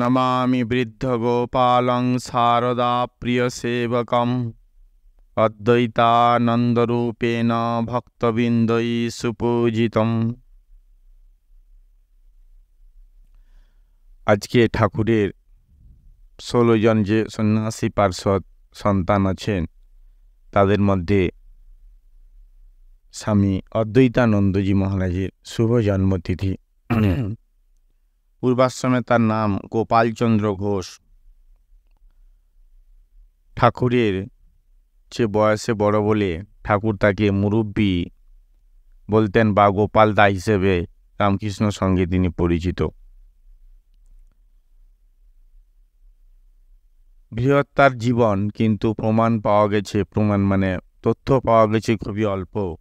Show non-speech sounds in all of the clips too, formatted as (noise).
নমামি বৃদ্ধ বৃদ্ধগোপালং শারদা প্রিয়সেবকম অদ্বৈতানন্দরূপেণ ভক্তবৃন্দৈ সুপূজিতম আজকে ঠাকুরের ষোলো জন যে সন্ন্যাসী পার্শ্বদ সন্তান আছেন, তাদের মধ্যে স্বামী অদ্বৈতানন্দজি মহারাজের শুভ জন্মতিথি। পূর্বাশ্রমে তার নাম গোপালচন্দ্র ঘোষ। ঠাকুরের যে বয়সে বড় বলে ঠাকুর তাকে মুরব্বী বলতেন বা গোপাল দা হিসেবে রামকৃষ্ণ সঙ্গে তিনি পরিচিত। বৃহত্তার জীবন কিন্তু প্রমাণ পাওয়া গেছে, প্রমাণ মানে তথ্য পাওয়া গেছে খুবই অল্প।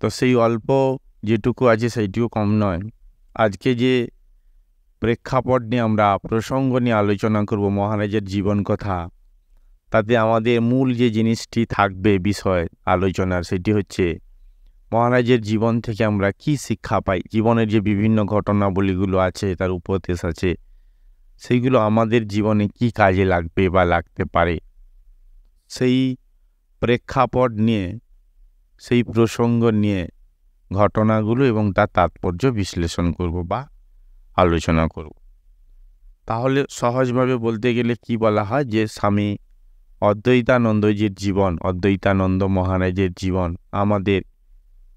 তো সেই অল্প যেটুকু আছে সেইটুকু কম নয়। আজকে যে প্রেক্ষাপট নিয়ে আমরা প্রসঙ্গ নিয়ে আলোচনা করব মহারাজের জীবন কথা। তাতে আমাদের মূল যে জিনিসটি থাকবে বিষয় আলোচনার, সেটি হচ্ছে মহারাজের জীবন থেকে আমরা কি শিক্ষা পাই? জীবনের যে বিভিন্ন ঘটনাবলীগুলো আছে, তার উপদেশ আছে সেইগুলো আমাদের জীবনে কি কাজে লাগবে বা লাগতে পারে? সেই প্রেক্ষাপট নিয়ে, সেই প্রসঙ্গ নিয়ে ঘটনাগুলো এবং তার তাৎপর্য বিশ্লেষণ করব বা আলোচনা করব। তাহলে সহজভাবে বলতে গেলে কি বলা হয়? যে স্বামী অদ্বৈতানন্দজির জীবন, অদ্বৈতানন্দ মহারাজের জীবন আমাদের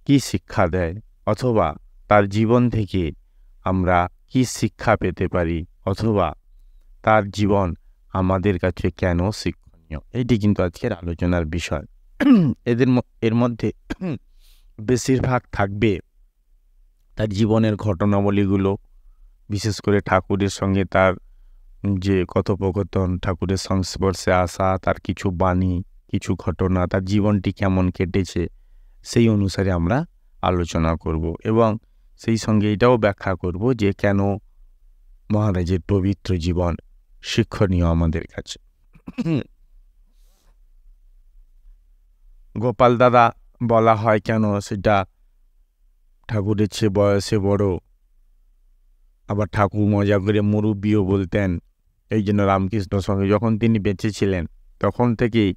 কি শিক্ষা দেয়? অথবা তার জীবন থেকে আমরা কি শিক্ষা পেতে পারি? অথবা তার জীবন আমাদের কাছে কেন শিক্ষণীয়? এটি কিন্তু আজকের আলোচনার বিষয়। এদের এর মধ্যে বেশিরভাগ থাকবে তার জীবনের ঘটনাবলীগুলো বিশেষ করে ঠাকুরের সঙ্গে তার যে কথোপকথন, ঠাকুরের সংস্পর্শে আসা, তার কিছু বাণী, কিছু ঘটনা, তার জীবনটি কেমন কেটেছে, সেই অনুসারে আমরা আলোচনা করব এবং সেই সঙ্গে এটাও ব্যাখ্যা করব যে কেন মহারাজের পবিত্র জীবন শিক্ষণীয় আমাদের কাছে। গোপাল দাদা বলা হয় কেন সেটা ঠাকুরের চেয়ে বয়সে বড়? আবার ঠাকুর মজা করে মুরব্বীও বলতেন, এই জন্য রামকৃষ্ণ সঙ্গে যখন তিনি বেঁচে ছিলেন, তখন থেকেই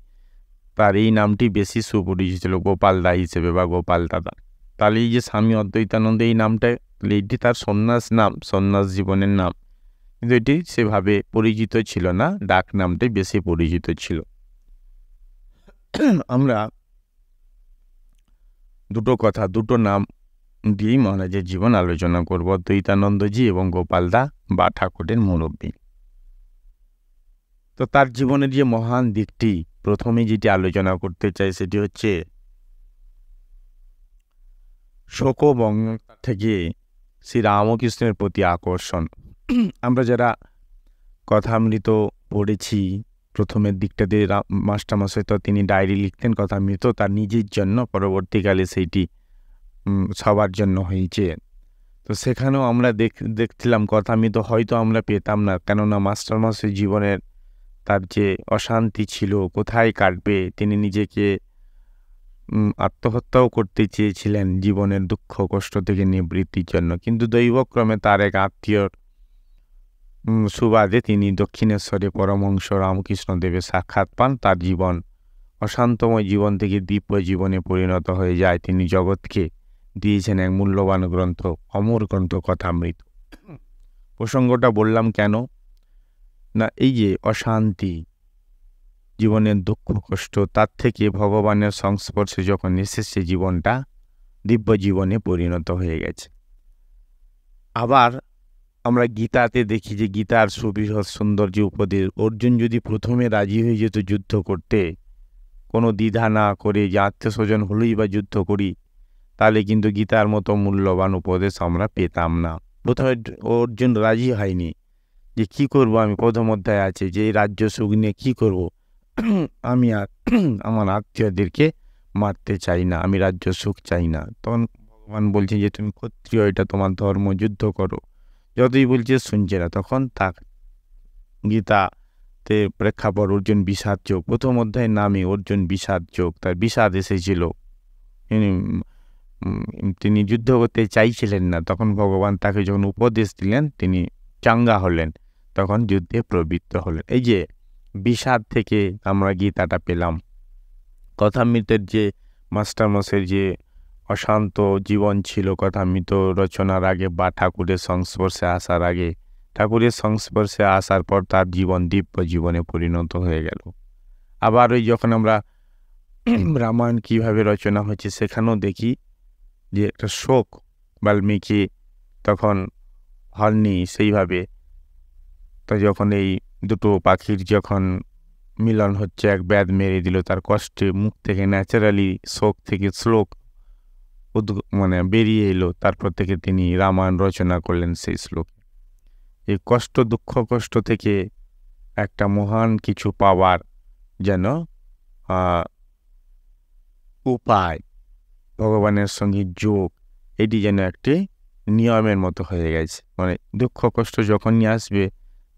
তার এই নামটি বেশি সুপরিচিত ছিল, গোপাল দা হিসেবে বা গোপাল দাদা। তাহলে এই যে স্বামী অদ্বৈতানন্দ এই নামটা এটি তার সন্ন্যাস নাম, সন্ন্যাস জীবনের নাম। কিন্তু এটি সেভাবে পরিচিত ছিল না, ডাক নামটাই বেশি পরিচিত ছিল। আমরা দুটো কথা, দুটো নাম দিয়েই মহারাজের জীবন আলোচনা করব দ্বৈতানন্দজি এবং গোপালদা বা ঠাকুরের মুরব্বী। তো তার জীবনের যে মহান দিকটি, প্রথমে যেটি আলোচনা করতে চাই সেটি হচ্ছে শোকবঙ্গ থেকে শ্রী রামকৃষ্ণের প্রতি আকর্ষণ। আমরা যারা কথামৃত পড়েছি, প্রথমের দিকটা দিকটাতে মাস্টারমশাই তো তিনি ডায়েরি লিখতেন কথামৃত, তার নিজের জন্য পরবর্তীকালে সেইটি সবার জন্য হয়েছে। তো সেখানেও আমরা দেখ, দেখছিলাম কথামৃত হয়তো আমরা পেতাম না, কেননা মাস্টারমশাই জীবনের তার যে অশান্তি ছিল, কোথায় কাটবে, তিনি নিজেকে আত্মহত্যাও করতে চেয়েছিলেন জীবনের দুঃখ, কষ্ট থেকে নিবৃত্তির জন্য। কিন্তু দৈবক্রমে তার এক আত্মীয়র সুবাদে তিনি দক্ষিণেশ্বরে পরমহংস রামকৃষ্ণদেবের সাক্ষাৎ পান। তার জীবন, অশান্তময় জীবন থেকে দিব্য জীবনে পরিণত হয়ে যায়। তিনি জগৎকে দিয়েছেন এক মূল্যবান গ্রন্থ, অমর গ্রন্থ কথামৃত। প্রসঙ্গটা বললাম কেন? না, এই যে অশান্তি, জীবনের দুঃখ, কষ্ট, তার থেকে ভগবানের সংস্পর্শে যখন এসেছে জীবনটা, দিব্য জীবনে পরিণত হয়ে গেছে। আবার আমরা গীতাতে দেখি যে গীতার সুবৃহৎ সৌন্দর্য উপদেশ, অর্জুন যদি প্রথমে রাজি হয়ে যেত যুদ্ধ করতে, কোনো দ্বিধা না করে যে আত্মীয় স্বজন হলেই বা যুদ্ধ করি তাহলে কিন্তু গীতার মতো মূল্যবান উপদেশ আমরা পেতাম না। প্রথমে অর্জুন রাজি হয়নি যে কি করব? আমি প্রথম অধ্যায় আছে যে রাজ্য সুখ নিয়ে কী করব? আমি আর আমার আত্মীয়দেরকে মারতে চাই না, আমি রাজ্য সুখ চাই না। তখন ভগবান বলছে যে, তুমি ক্ষত্রিয়, এটা তোমার ধর্ম, যুদ্ধ করো। যতই বলছে শুনছে না, তখন তার গীতাতে প্রেক্ষাপট অর্জুন বিষাদ যোগ। প্রথম অধ্যায়ের নামে অর্জুন বিষাদ যোগ, তার বিষাদ এসেছিল। তিনি যুদ্ধ করতে চাইছিলেন না। তখন ভগবান তাকে যখন উপদেশ দিলেন, তিনি চাঙ্গা হলেন। তখন যুদ্ধে প্রবৃত্ত হলেন। এই যে বিষাদ থেকে আমরা গীতাটা পেলাম। কথামৃতের যে মাস্টারমশের যে অশান্ত জীবন ছিল, কথামৃত রচনার আগে বা ঠাকুরের সংস্পর্শে আসার আগে, ঠাকুরের সংস্পর্শে আসার পর তার জীবন দিব্য জীবনে পরিণত হয়ে গেল। আবার ওই যখন আমরা (clears throat) রামায়ণ কীভাবে রচনা হয়েছে, সেখানেও দেখি যে একটা শোক বাল্মীকি তখন হননি সেইভাবে। তো যখন এই দুটো পাখির যখন মিলন হচ্ছে, এক ব্যাদ মেরে দিল তার কষ্টে, মুখ থেকে ন্যাচারালি শোক থেকে শ্লোক উদ মানে বেরিয়ে এলো। তারপর থেকে তিনি রামায়ণ রচনা করলেন সেই শ্লোক। এই কষ্ট, দুঃখ, কষ্ট থেকে একটা মহান কিছু পাওয়ার যেন উপায় ভগবানের সঙ্গে যোগ, এটি যেন একটি নিয়মের মতো হয়ে গেছে। মানে দুঃখ, কষ্ট যখনই আসবে,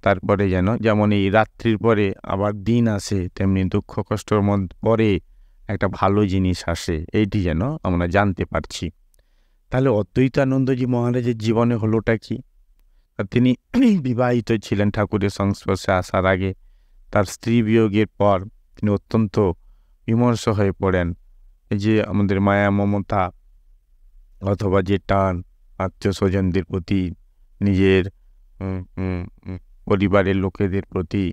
তারপরে যেন যেমন এই রাত্রির পরে আবার দিন আসে, তেমনি দুঃখ, কষ্টর পরে একটা ভালো জিনিস আসে, এইটি যেন আমরা জানতে পারছি। তাহলে অদ্বৈতানন্দজি মহারাজের জীবনে হলোটা কি? তিনি বিবাহিত ছিলেন ঠাকুরের সংস্পর্শে আসার আগে। তার স্ত্রী বিয়োগের পর তিনি অত্যন্ত বিমর্ষ হয়ে পড়েন। যে আমাদের মায়া, মমতা অথবা যে টান আত্মীয় স্বজনদের প্রতি, নিজের পরিবারের লোকেদের প্রতি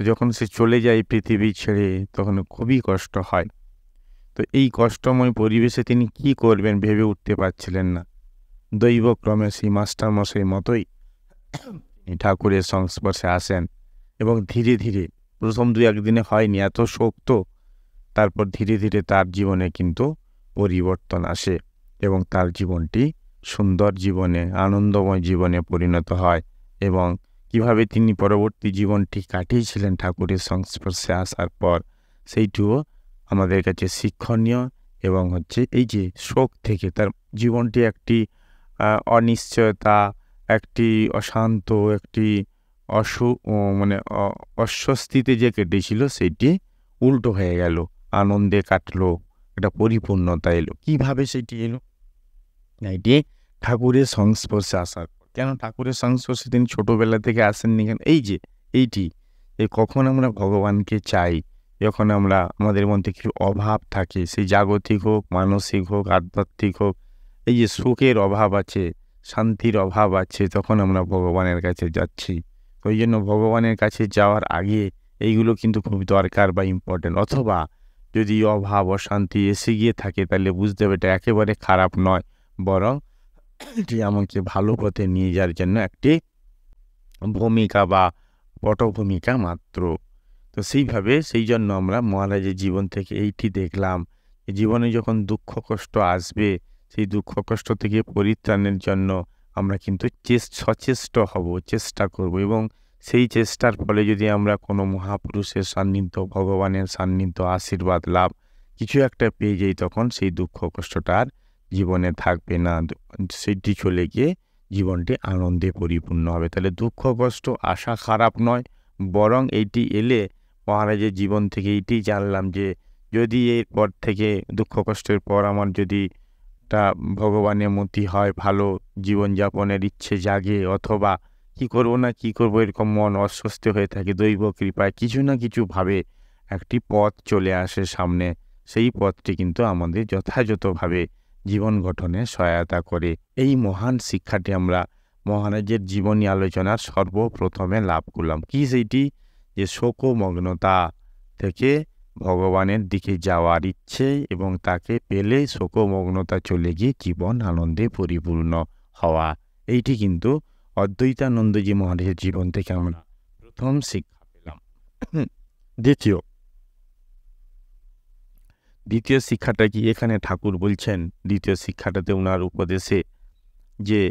যখন সে চলে যায় পৃথিবী ছেড়ে, তখন খুবই কষ্ট হয়। তো এই কষ্টময় পরিবেশে তিনি কি করবেন ভেবে উঠতে পারছিলেন না। দৈবক্রমে সেই মাস্টারমশাই মতোই ঠাকুরের সংস্পর্শে আসেন এবং ধীরে ধীরে প্রথম দু একদিনে হয়নি, এত শক্ত তারপর ধীরে ধীরে তার জীবনে কিন্তু পরিবর্তন আসে এবং তার জীবনটি সুন্দর জীবনে, আনন্দময় জীবনে পরিণত হয় এবং কীভাবে তিনি পরবর্তী জীবনটি কাটিয়েছিলেন ঠাকুরের সংস্পর্শে আসার পর, সেইটিও আমাদের কাছে শিক্ষণীয় এবং হচ্ছে এই যে শোক থেকে তার জীবনটি একটি অনিশ্চয়তা, একটি অশান্ত, একটি অসু মানে অস্বস্তিতে যে কেটেছিল সেটি উল্টো হয়ে গেল। আনন্দে কাটলো, একটা পরিপূর্ণতা এলো। কীভাবে সেটি এলো? এটি ঠাকুরের সংস্পর্শে আসার কেন ঠাকুরের সংস্পর্শে তিনি ছোটোবেলা থেকে আসেননি কেন? এই যে, এইটি এই কখন আমরা ভগবানকে চাই, যখন আমরা, আমাদের মধ্যে কিছু অভাব থাকে সেই জাগতিক হোক, মানসিক হোক, আধ্যাত্মিক হোক, এই যে সুখের অভাব আছে, শান্তির অভাব আছে, তখন আমরা ভগবানের কাছে যাচ্ছি। ওই জন্য ভগবানের কাছে যাওয়ার আগে এইগুলো কিন্তু খুব দরকার বা ইম্পর্টেন্ট অথবা যদি অভাব, অশান্তি এসে গিয়ে থাকে, তাহলে বুঝতে হবে এটা একেবারে খারাপ নয়। বরং এটি আমাকে ভালো পথে নিয়ে যাওয়ার জন্য একটি ভূমিকা বা পটভূমিকা মাত্র। তো সেইভাবে সেই জন্য আমরা মহারাজের জীবন থেকে এইটি দেখলাম জীবনে যখন দুঃখ, কষ্ট আসবে, সেই দুঃখ, কষ্ট থেকে পরিত্রাণের জন্য আমরা কিন্তু সচেষ্ট হব, চেষ্টা করব এবং সেই চেষ্টার ফলে যদি আমরা কোনো মহাপুরুষের সান্নিধ্য, ভগবানের সান্নিধ্য, আশীর্বাদ, লাভ কিছু একটা পেয়ে যাই, তখন সেই দুঃখ, কষ্টটা আর জীবনে থাকবে না। সেটি চলে গিয়ে জীবনটি আনন্দে পরিপূর্ণ হবে। তাহলে দুঃখ, কষ্ট, আশা খারাপ নয়, বরং এইটি এলে মহারাজের জীবন থেকে এইটি জানলাম যে যদি এরপর থেকে দুঃখ, কষ্টের পর আমার যদি তা ভগবানের মতি হয়, ভালো জীবনযাপনের ইচ্ছে জাগে, অথবা কি করব না কি করব, এরকম মন অস্বস্তি হয়ে থাকে, দৈব কৃপায় কিছু না কিছু ভাবে একটি পথ চলে আসে সামনে। সেই পথটি কিন্তু আমাদের যথাযথভাবে জীবন গঠনে সহায়তা করে। এই মহান শিক্ষাটি আমরা মহারাজের জীবনী আলোচনার সর্বপ্রথমে লাভ করলাম। কি সেইটি? যে শোকমগ্নতা থেকে ভগবানের দিকে যাওয়ার ইচ্ছে এবং তাকে পেলে শোকমগ্নতা চলে গিয়ে জীবন আনন্দে পরিপূর্ণ হওয়া। এইটি কিন্তু অদ্বৈতানন্দজি মহারাজের জীবন থেকে আমরা প্রথম শিক্ষা পেলাম। দ্বিতীয় দ্বিতীয় শিক্ষাটা কি? এখানে ঠাকুর বলছেন, দ্বিতীয় শিক্ষাটাতে ওনার উপদেশে যে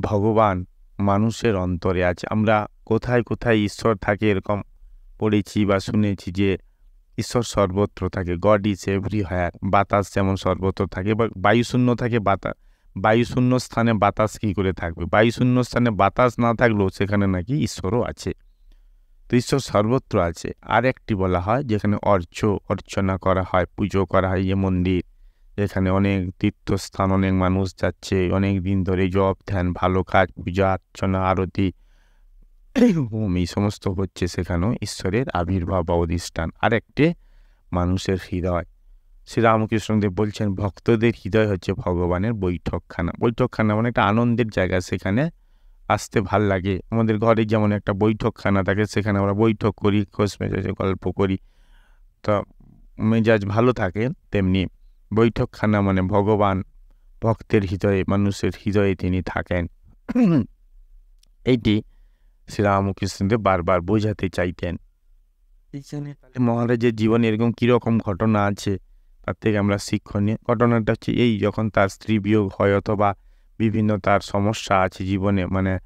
ভগবান মানুষের অন্তরে আছে। আমরা কোথায় কোথায় ঈশ্বর থাকে এরকম পড়েছি বা শুনেছি যে ঈশ্বর সর্বত্র থাকে। God is everywhere. বাতাস যেমন সর্বত্র থাকে বা বায়ুশূন্য থাকে বাতাস বায়ুশূন্য স্থানে বাতাস কী করে থাকবে? বায়ুশূন্য স্থানে বাতাস না থাকলেও সেখানে নাকি ঈশ্বরও আছে। তো ঈশ্বর সর্বত্র আছে। আর একটি বলা হয়, যেখানে অর্চ, অর্চনা করা হয়, পুজো করা হয় যে মন্দির। যেখানে অনেক তীর্থস্থান, অনেক মানুষ যাচ্ছে, অনেক দিন ধরে জব ধ্যান, ভালো কাজ, পূজা, অর্চনা, আরতি। এই সমস্ত হচ্ছে সেখানেও ঈশ্বরের আবির্ভাব বা অধিষ্ঠান। আর একটি মানুষের হৃদয়। শ্রীরামকৃষ্ণদেব বলছেন, ভক্তদের হৃদয় হচ্ছে ভগবানের বৈঠকখানা। বৈঠকখানা মানে একটা আনন্দের জায়গা, সেখানে আসতে ভালো লাগে। আমাদের ঘরে যেমন একটা বৈঠকখানা থাকে, সেখানে আমরা বৈঠক করি, খোঁজ মেজাজে গল্প করি। তা মেজাজ ভালো থাকে তেমনি। বৈঠকখানা মানে ভগবান, ভক্তের হৃদয়ে, মানুষের হৃদয়ে তিনি থাকেন। এইটি শ্রীরামকৃষ্ণদেব বারবার বোঝাতে চাইতেন। মহারাজের জীবনে এরকম কীরকম ঘটনা আছে? তার থেকে আমরা শিক্ষণীয় ঘটনাটা হচ্ছে এই, যখন তার স্ত্রী বিয়োগ হয় অথবা বিভিন্ন তার সমস্যা আছে জীবনে মানে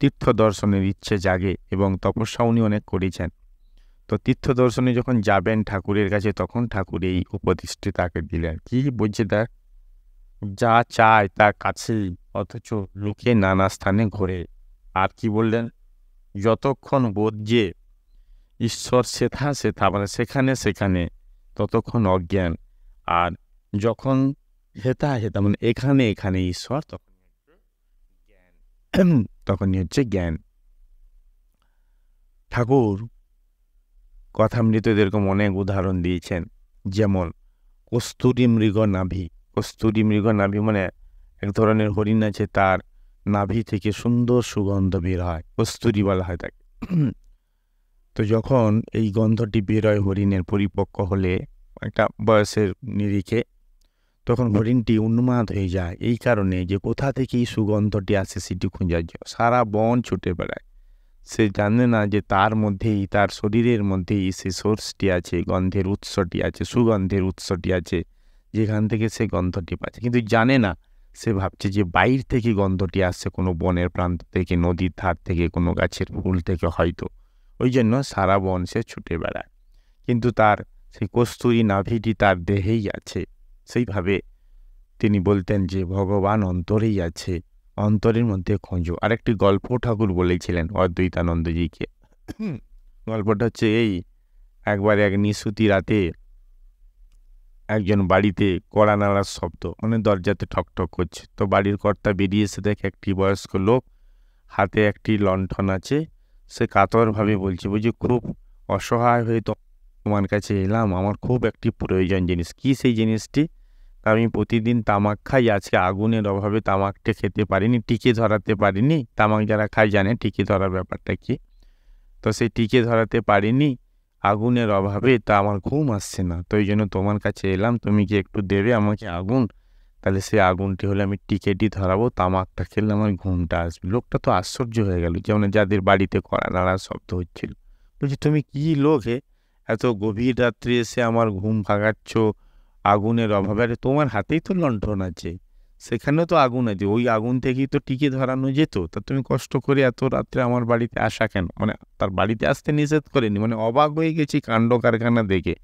তীর্থ দর্শনের ইচ্ছে জাগে এবং তপস্যা উনি অনেক করেছেন। তো তীর্থ দর্শনে যখন যাবেন ঠাকুরের কাছে, তখন ঠাকুর এই উপদেশটি তাকে দিলেন। কি বলছে তার? যা চায় তার কাছেই, অথচ লোকে নানা স্থানে ঘোরে। আর কি বললেন? যতক্ষণ বোধ যে ঈশ্বর সেথা সেথা মানে সেখানে সেখানে, ততক্ষণ অজ্ঞান। আর যখন হেতা হেতা মানে এখানে এখানে ঈশ্বর, তখন তখনই হচ্ছে জ্ঞান। ঠাকুর কথামৃত এরকম অনেক উদাহরণ দিয়েছেন। যেমন, কস্তুরী মৃগ নাভি। কস্তুরী মৃগ নাভি মানে এক ধরনের হরিণ আছে, তার নাভি থেকে সুন্দর সুগন্ধ বের হয়, কস্তুরি বলা হয় তাকে। তো যখন এই গন্ধটি বের হয় হরিণের পরিপক্ক হলে একটা বয়সের নিরিখে, তখন হরিণটি উন্মাদ হয়ে যায়। এই কারণে যে কোথা থেকে এই সুগন্ধটি আসে সেটি খুঁজার জন্য সারা বন ছুটে বেড়ায়। সে জানে না যে তার মধ্যেই, তার শরীরের মধ্যেই সে সোর্সটি আছে, গন্ধের উৎসটি আছে, সুগন্ধের উৎসটি আছে, যেখান থেকে সে গন্ধটি পাচ্ছে। কিন্তু জানে না, সে ভাবছে যে বাইর থেকে গন্ধটি আসছে কোনো বনের প্রান্ত থেকে, নদীর ধার থেকে, কোনো গাছের ফুল থেকে হয়তো। ওই জন্য সারা বন সে ছুটে বেড়ায়। কিন্তু তার সেই কস্তুরী নাভিটি তার দেহেই আছে। সেইভাবে তিনি বলতেন যে, ভগবান অন্তরেই আছে। অন্তরের মধ্যে খোঁজো। আরেকটি গল্প ঠাকুর বলেছিলেন অদ্বৈতানন্দজিকে। গল্পটা হচ্ছে এই, একবার এক নিশুতি রাতে একজন বাড়িতে কড়া নাড়ার শব্দ মানে দরজাতে ঠকঠক করছে। তো বাড়ির কর্তা বেরিয়ে এসে দেখে একটি বয়স্ক লোক হাতে একটি লণ্ঠন আছে। সে কাতরভাবে বলছে, বুঝি খুব অসহায় হয়ে তো তোমার কাছে এলাম। আমার খুব একটি প্রয়োজন জিনিস। কি সেই জিনিসটি? আমি প্রতিদিন তামাক খাই। আজকে আগুনের অভাবে তামাকটা খেতে পারিনি, টিকে ধরাতে পারিনি। তামাক যারা খায় জানে টিকে ধরার ব্যাপারটা কি? তো সেই টিকে ধরাতে পারিনি, আগুনের অভাবে তা আমার ঘুম আসছে না। তো এই জন্য তোমার কাছে এলাম। তুমি কি একটু দেবে আমাকে আগুন। তাহলে সেই আগুনটি হলে আমি টিকেটই ধরাবো, তামাকটা খেললে আমার ঘুমটা আসবে। লোকটা তো আশ্চর্য হয়ে গেল, যেমন যাদের বাড়িতে কড়া নাড়ার শব্দ হচ্ছিল। বলছি, তুমি কি লোক হে? এত গভীর রাত্রে এসে আমার ঘুম ভাগাচ্ছ আগুনের অভাবে। আরে, তোমার হাতেই তো লণ্ঠন আছে। সেখানেও তো আগুন আছে। ওই আগুন থেকেই তো টিকে ধরানো যেত। তা তুমি কষ্ট করে এত রাত্রে আমার বাড়িতে আসা কেন? মানে তার বাড়িতে আসতে নিষেধ করেনি? মানে অবাক হয়ে গেছি কাণ্ড কারখানা দেখে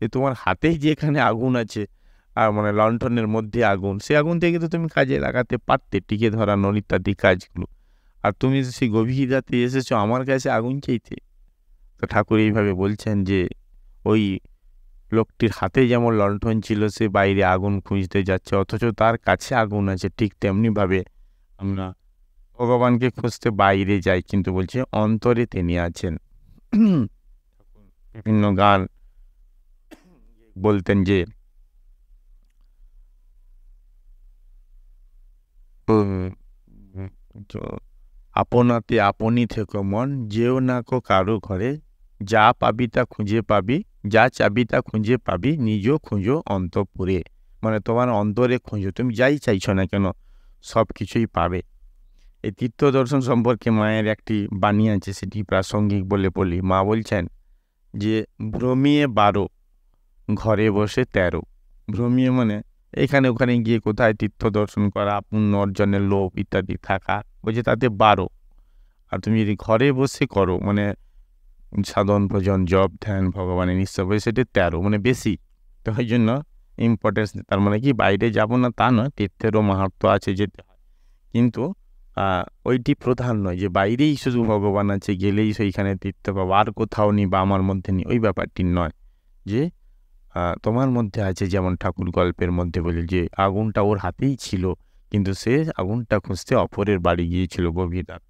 যে তোমার হাতেই যেখানে আগুন আছে আর মানে লণ্ঠনের মধ্যে আগুন, সে আগুন থেকে তো তুমি কাজে লাগাতে পারতে টিকে ধরানোর ইত্যাদি কাজগুলো। আর তুমি সেই গভীর রাতে এসেছ, আমার কাছে আগুন চাইতে। তো ঠাকুর এইভাবে বলছেন যে ওই লোকটির হাতে যেমন লণ্ঠন ছিল সে বাইরে আগুন খুঁজতে যাচ্ছে অথচ তার কাছে আগুন আছে ঠিক তেমনিভাবে আমরা ভগবানকে খুঁজতে বাইরে যাই কিন্তু বলছে অন্তরে তিনি আছেন বিভিন্ন গান বলতেন যে আপনাতে আপনি থেকো মন যেও না কো কারও ঘরে যা পাবি তা খুঁজে পাবি, যা চাবি তা খুঁজে পাবি, নিজও খুঁজো অন্তপুরে। মানে তোমার অন্তরে খুঁজো, তুমি যাই চাইছো না কেন, সব কিছুই পাবে। এই তীর্থ দর্শন সম্পর্কে মায়ের একটি বাণী আছে, সেটি প্রাসঙ্গিক বলে বলি। মা বলছেন যে, ভ্রমিয়ে বারো, ঘরে বসে তেরো। ভ্রমিয়ে মানে এখানে ওখানে গিয়ে কোথায় তীর্থ দর্শন করা, পুণ্য অর্জনের লোভ ইত্যাদি থাকা, বলছে তাতে বারো। আর তুমি যদি ঘরে বসে করো মানে সাধন ভোজন জব ধ্যান, ভগবানের নিশ্চয় সেটি তেরো মানে বেশি। তো ওই জন্য ইম্পর্টেন্স তার মানে কি, বাইরে যাব না তা নয়, তীর্থেরও মাহাত্ম আছে যেতে কিন্তু ওইটি প্রধান নয় যে বাইরেই শুধু ভগবান আছে, গেলেই সেইখানে তীর্থ পাবো, আর কোথাও নেই বা আমার মধ্যে নেই। ওই ব্যাপারটি নয় যে তোমার মধ্যে আছে যেমন ঠাকুর গল্পের মধ্যে বলি যে, আগুনটা ওর হাতেই ছিল, কিন্তু সে আগুনটা খুঁজতে অপরের বাড়ি গিয়েছিল গভীর রাত্রে। তো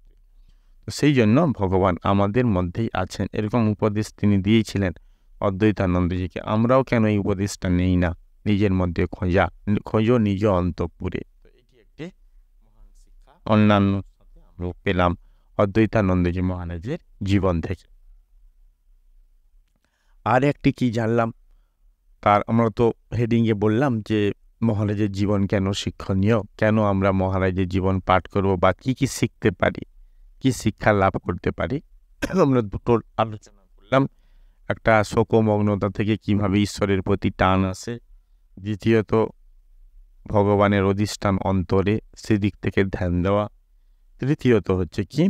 সেই জন্য ভগবান আমাদের মধ্যেই আছেন। এরকম উপদেশ তিনি দিয়েছিলেন অদ্বৈতানন্দজিকে। আমরাও কেন এই উপদেশটা নেই না? নিজের মধ্যে খোঁজা, খোঁজো নিজ অন্তপুরে। এটি একটি অন্যান্য পেলাম অদ্বৈতানন্দজি মহারাজের জীবন থেকে। আর একটি কি জানলাম? তার আমরা তো হেডিংয়ে বললাম যে, মহারাজের জীবন কেন শিক্ষণীয়? কেন আমরা মহারাজের জীবন পাঠ করব বা কি কি শিখতে পারি? শিক্ষা লাভ করতে পারি? আমরা দুটোর আলোচনা করলাম। একটা শোকমগ্নতা থেকে কীভাবে ঈশ্বরের প্রতি টান আসে? দ্বিতীয়ত, ভগবানের অধিষ্ঠান অন্তরে সেদিক থেকে ধ্যান দেওয়া। তৃতীয়ত হচ্ছে কি?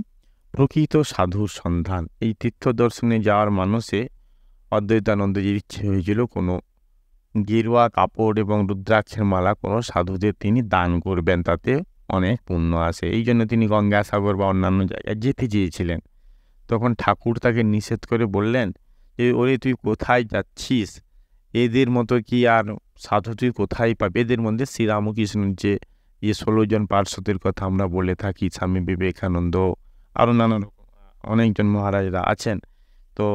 প্রকৃত সাধুর সন্ধান। এই তীর্থ দর্শনে যাওয়ার মানুষে অদ্বৈতানন্দজির ইচ্ছে হয়েছিল কোনো গেরুয়া কাপড় এবং রুদ্রাক্ষের মালা কোনো সাধুদের তিনি দান করবেন। তাতে অনেক পুণ্য আসে এই জন্য তিনি গঙ্গাসাগর বা অন্যান্য জায়গায় যেতে চেয়েছিলেন। তখন ঠাকুর তাকে নিষেধ করে বললেন যে, ওরে, তুই কোথায় যাচ্ছিস? এদের মতো কি আর সাধু তুই কোথায় পাবি? এদের মধ্যে শ্রীরামকৃষ্ণের যে যে ষোলো জন পার্শ্বদের কথা আমরা বলে থাকি, স্বামী বিবেকানন্দ আরও নানা রকম, অনেকজন মহারাজরা আছেন। তো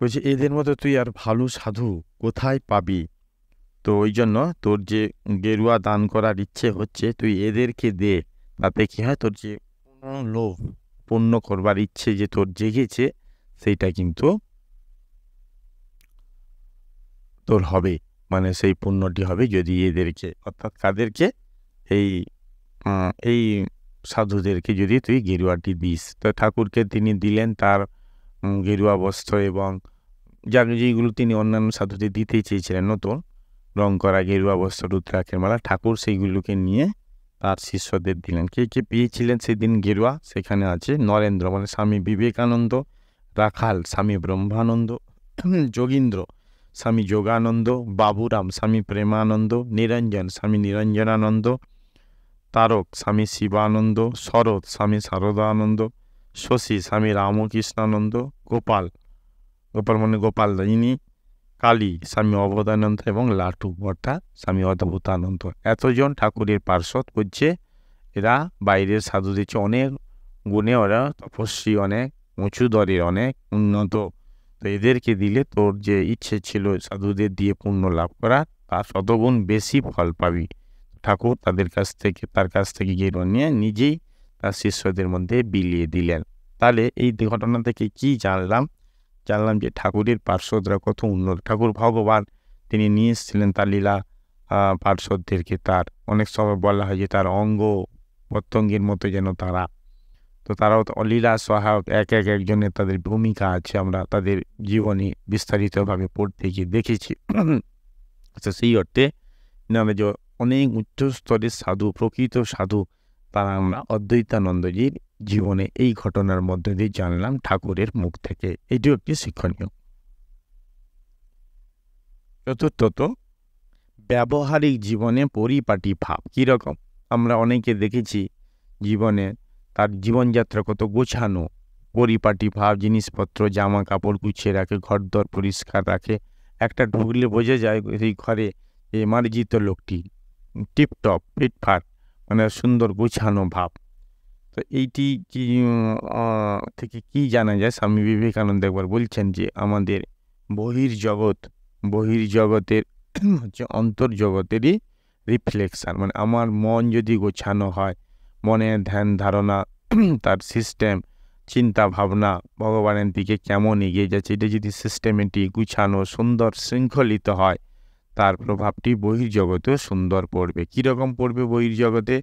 বলছে, এদের মতো তুই আর ভালো সাধু কোথায় পাবি? তো ওই জন্য তোর যে গেরুয়া দান করার ইচ্ছে হচ্ছে, তুই এদেরকে দে। তাতে কী হয়? তোর যে লোভ পূর্ণ করবার ইচ্ছে যে তোর জেগেছে, সেইটা কিন্তু তোর হবে। মানে সেই পুণ্যটি হবে যদি এদেরকে, অর্থাৎ কাদেরকে? এই এই সাধুদেরকে যদি তুই গেরুয়াটি দিস। তো ঠাকুরকে তিনি দিলেন তার গেরুয়া বস্ত্র এবং যা যেগুলো তিনি অন্যান্য সাধুদের দিতেই চেয়েছিলেন, নতুন। রং করা গেরুয়া বস্ত্র রুদ্রাক্ষের মালা, ঠাকুর সেইগুলোকে নিয়ে তার শিষ্যদের দিলেন। কে কে পেয়েছিলেন সেদিন গেরুয়া? সেখানে আছে নরেন্দ্র মানে স্বামী বিবেকানন্দ, রাখাল, স্বামী ব্রহ্মানন্দ, যোগীন্দ্র, স্বামী যোগানন্দ, বাবুরাম, স্বামী প্রেমানন্দ, নিরঞ্জন, স্বামী নিরঞ্জনানন্দ, তারক, স্বামী শিবানন্দ, শরৎ, স্বামী শারদানন্দ, শশী, স্বামী রামকৃষ্ণানন্দ, গোপাল। গোপাল মানে গোপাল, ইনি কালী, স্বামী অবদানন্দ এবং লাটু অর্থাৎ স্বামী অদ্ভুতানন্দ। এতজন ঠাকুরের পার্শ্বদ করছে এরা, বাইরের সাধুদের চেয়ে অনেক গুণে ওরা তপস্বী, অনেক উঁচু দরের অনেক উন্নত। তো এদেরকে দিলে তোর যে ইচ্ছে ছিল সাধুদের দিয়ে পুণ্য লাভ করা তার শতগুণ বেশি ফল পাবি। ঠাকুর তাদের কাছ থেকে, তার কাছ থেকে গিয়ে নিয়ে নিজেই তার শিষ্যদের মধ্যে বিলিয়ে দিলেন। তাহলে এই ঘটনা থেকে কি জানলাম? জানলাম যে ঠাকুরের পার্শ্বদরা কত উন্নত। ঠাকুর ভগবান, তিনি নিয়ে এসেছিলেন তার লীলা পার্শ্বদেরকে তার। অনেক সময় বলা হয় যে তার অঙ্গ প্রত্যঙ্গের মতো যেন তারা। তো তারাও লীলা সহায়ক, এক এক একজনের তাদের ভূমিকা আছে আমরা তাদের জীবনে বিস্তারিতভাবে পড়তে গিয়ে দেখেছি। তো সেই অর্থে নামে যে অনেক উচ্চ স্তরের সাধু, প্রকৃত সাধু, তারা আমরা অদ্বৈতানন্দজির জীবনে এই ঘটনার মধ্যে দিয়ে জানলাম ঠাকুরের মুখ থেকে। এটিও একটি শিক্ষণীয়। চতুর্থত, ব্যবহারিক জীবনে পরিপাটি ভাব কীরকম? আমরা অনেকে দেখেছি জীবনে তার জীবনযাত্রা কত গোছানো। পরিপাটি ভাব, জিনিসপত্র জামা কাপড় গুছিয়ে রাখে ঘর দর পরিষ্কার রাখে। একটা ঢুকলে বোঝা যায় সেই ঘরে এই মার্জিত লোকটি। টিপটপ ফিটফাট মানে সুন্দর গোছানো ভাব। তো এইটি কি থেকে কি জানা যায়? স্বামী বিবেকানন্দ একবার বলছেন যে, আমাদের বহির জগৎ বহির জগতের হচ্ছে (clears throat) অন্তর্জগতেরই রিফ্লেকশান মানে আমার মন যদি গোছানো হয়, মনের ধ্যান ধারণা, (clears throat) তার সিস্টেম চিন্তা ভাবনা, ভগবানের দিকে কেমন এগিয়ে যাচ্ছে, এটা যদি সিস্টেমেটিক গুছানো, সুন্দর, শৃঙ্খলিত হয়, তার প্রভাবটি বহির্জগতেও সুন্দর পড়বে। কীরকম পড়বে বহির্জগতে?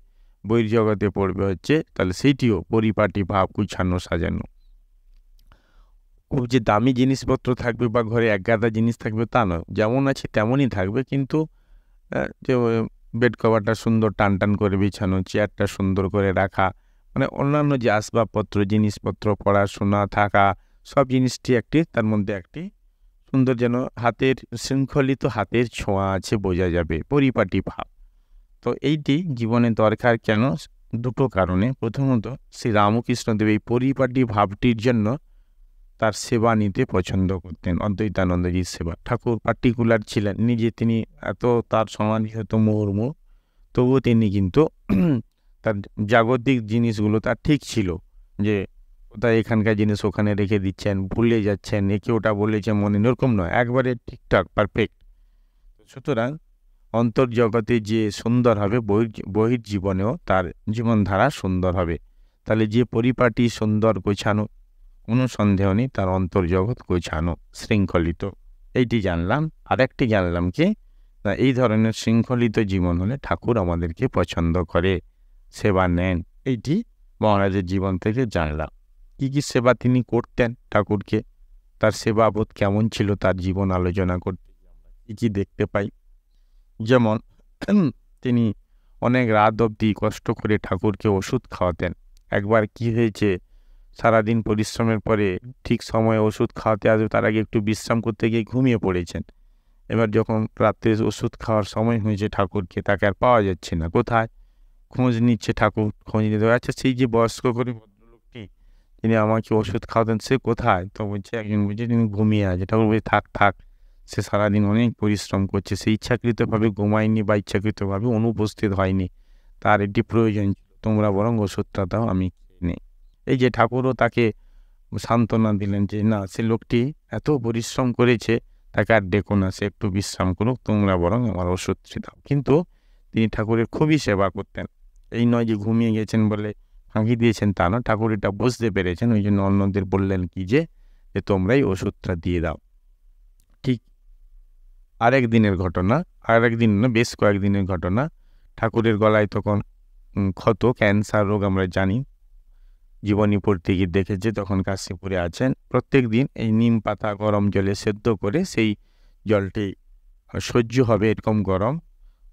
বহির্জগতে পড়বে হচ্ছে, তাহলে সেইটিও পরিপাটি ভাব গুছানো, সাজানো। খুব যে দামি জিনিসপত্র থাকবে বা ঘরে এক গাদা জিনিস থাকবে তা নয়, যেমন আছে তেমনই থাকবে, কিন্তু যে বেড কভারটা সুন্দর টান টান করে বিছানো, চেয়ারটা সুন্দর করে রাখা মানে অন্যান্য যে আসবাবপত্র, জিনিসপত্র, পড়াশোনা, থাকা, সব জিনিসটি একটি, তার মধ্যে একটি সুন্দর যেন হাতের, শৃঙ্খলিত হাতের ছোঁয়া আছে, বোঝা যাবে, পরিপাটি ভাব। তো এইটি জীবনে দরকার কেন? দুটো কারণে। প্রথমত, শ্রী রামকৃষ্ণদেব এই পরিপাটি ভাবটির জন্য তার সেবা নিতে পছন্দ করতেন, অদ্বৈতানন্দজির সেবা। ঠাকুর পার্টিকুলার ছিলেন, নিজে তিনি এত তার সমাধিত মুহুর্মু তবুও তিনি কিন্তু (clears throat) তার জাগতিক জিনিসগুলো তার ঠিক ছিল যে, কোথায় এখানকার জিনিস ওখানে রেখে দিচ্ছেন, ভুলে যাচ্ছেন, একে ওটা বলেছে মনে, এরকম নয়। একবারে ঠিকঠাক পারফেক্ট সুতরাং অন্তর্জগতে যে সুন্দর হবে, বহির বহির জীবনেও তার জীবনধারা সুন্দর হবে। তাহলে যে পরিপাটি সুন্দর গোছানো, কোনো সন্দেহ নেই, তার অন্তর্জগৎ গোছানো, শৃঙ্খলিত। এইটি জানলাম, আরেকটি জানলাম কি, না, এই ধরনের শৃঙ্খলিত জীবন হলে ঠাকুর আমাদেরকে পছন্দ করে, সেবা নেন। এইটি মহারাজের জীবন থেকে জানলাম। কী কী সেবা তিনি করতেন ঠাকুরকে? তার সেবাবোধ কেমন ছিল? তার জীবন আলোচনা করতে কী কী দেখতে পাই? যেমন (clears throat) তিনি অনেক রাত অবধি কষ্ট করে ঠাকুরকে ওষুধ খাওয়াতেন। একবার কি হয়েছে? সারাদিন পরিশ্রমের পরে ঠিক সময়ে ওষুধ খাওয়াতে আসবে তার আগে একটু বিশ্রাম করতে গিয়ে ঘুমিয়ে পড়েছেন। এবার যখন রাত্রে ওষুধ খাওয়ার সময় হয়েছে ঠাকুরকে, তাকে আর পাওয়া যাচ্ছে না। কোথায়? খোঁজ নিচ্ছে ঠাকুর, খোঁজ নিতে আচ্ছা সেই যে বয়স্ক করে ভদ্রলোকটি, তিনি আমাকে ওষুধ খাওয়াতেন, সে কোথায়? তো বলছে, একজন বলছে, তিনি ঘুমিয়ে আছে। ঠাকুর বলছে, থাক থাক। সে সারাদিন অনেক পরিশ্রম করছে, সে ইচ্ছাকৃতভাবে ঘুমায়নি বা ইচ্ছাকৃতভাবে অনুপস্থিত হয়নি। তার এটি প্রয়োজন তোমরা বরং ওষুধটা দাও, আমি নেই। এই যে ঠাকুরও তাকে সান্ত্বনা দিলেন যে, না, সে লোকটি এত পরিশ্রম করেছে, তাকে আর ডেকো না, সে একটু বিশ্রাম করুক, তোমরা বরং আমার ওষুধটি দাও। কিন্তু তিনি ঠাকুরের খুবই সেবা করতেন। এই নয় যে ঘুমিয়ে গেছেন বলে ফাঁকি দিয়েছেন তা না ঠাকুর এটা বুঝতে পেরেছেন। ওই জন্য অন্যদের বললেন কি যে তোমরাই ওষুধটা দিয়ে দাও। আরেক দিনের ঘটনা, আরেক দিন না, বেশ কয়েকদিনের ঘটনা। ঠাকুরের গলায় তখন ক্ষত, ক্যান্সার রোগ আমরা জানি। জীবনী পড়তে গিয়ে দেখেছে, তখন কাশিপুরে আছেন। প্রত্যেক দিন এই নিম পাতা গরম জলে সেদ্ধ করে সেই জলটি সহ্য হবে এরকম গরম।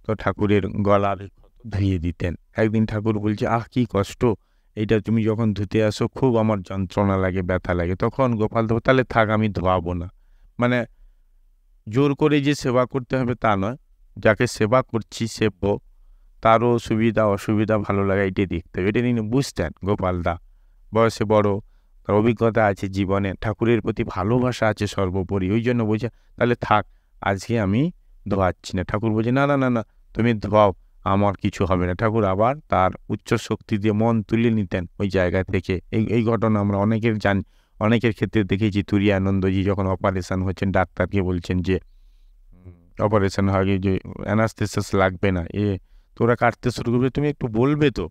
তো ঠাকুরের গলার ধুয়ে দিতেন। একদিন ঠাকুর বলছে, আহ, কি কষ্ট। এইটা তুমি যখন ধুতে আসো, খুব আমার যন্ত্রণা লাগে, ব্যথা লাগে। তখন গোপাল দেব, তাহলে থাক, আমি ধোয়াবো না। মানে জোর করে যে সেবা করতে হবে তা নয়। যাকে সেবা করছি সেব্য তারও সুবিধা, অসুবিধা ভালো লাগা এটাই দেখতে হবে। এটা তিনি বুঝতেন গোপালদা বয়সে বড়, তার অভিজ্ঞতা আছে জীবনে, ঠাকুরের প্রতি ভালোবাসা আছে সর্বোপরি। ওই জন্য বলছে, তাহলে থাক, আজকে আমি ধোয়াচ্ছি না। ঠাকুর বলছে, না না না না, তুমি ধোয়াও, আমার কিছু হবে না। ঠাকুর আবার তার উচ্চ শক্তি দিয়ে মন তুলে নিতেন ওই জায়গা থেকে। এই এই ঘটনা আমরা অনেকের জানি। অনেকের ক্ষেত্রে দেখেছি তুরি আনন্দজি যখন অপারেশান হচ্ছেন, ডাক্তারকে বলছেন যে অপারেশান হয়, যে অ্যানাস্থেসিস লাগবে না। এ, তোরা কাটতে শুরু করবে, তুমি একটু বলবে তো।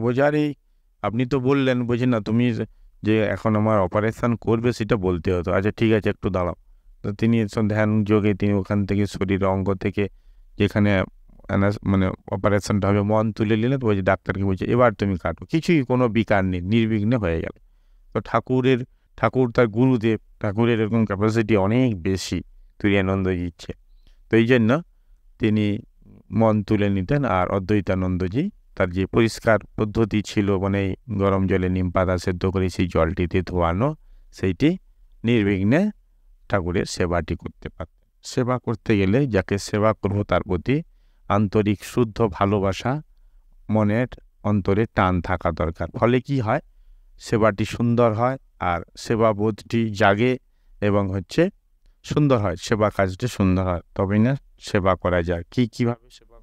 বোঝার এই আপনি তো বললেন। বুঝি না, তুমি যে এখন আমার অপারেশান করবে, সেটা বলতে হতো। আচ্ছা ঠিক আছে, একটু দাঁড়াও। তো তিনি ধ্যান যোগে তিনি ওখান থেকে শরীর অঙ্গ থেকে যেখানে মানে অপারেশনটা হবে, মন তুলে নিলেন। তো বলছে, ডাক্তারকে বলছে, এবার তুমি কাটো। কিছুই কোনো বিকার নেই, নির্বিঘ্নে হয়ে গেল। তো ঠাকুরের, ঠাকুর তার গুরুদেব, ঠাকুরের এরকম ক্যাপাসিটি অনেক বেশি তুরিয়ানন্দ দিচ্ছে তো এই জন্য তিনি মন তুলে নিতেন আর অদ্বৈতানন্দজি তার যে পরিষ্কার পদ্ধতি ছিল মানে গরম জলে নিম পাতা সেদ্ধ করে সেই জলটিতে ধোয়ানো, সেইটি নির্বিঘ্নে ঠাকুরের সেবাটি করতে পারতেন। সেবা করতে গেলে যাকে সেবা করব তার প্রতি আন্তরিক, শুদ্ধ ভালোবাসা মনের অন্তরে টান থাকা দরকার। ফলে কি হয়? সেবাটি সুন্দর হয় আর সেবাবোধটি জাগে এবং হচ্ছে সুন্দর হয়, সেবা কাজটি সুন্দর হয়। তবেই না সেবা করা যায়। কি, কীভাবে সেবা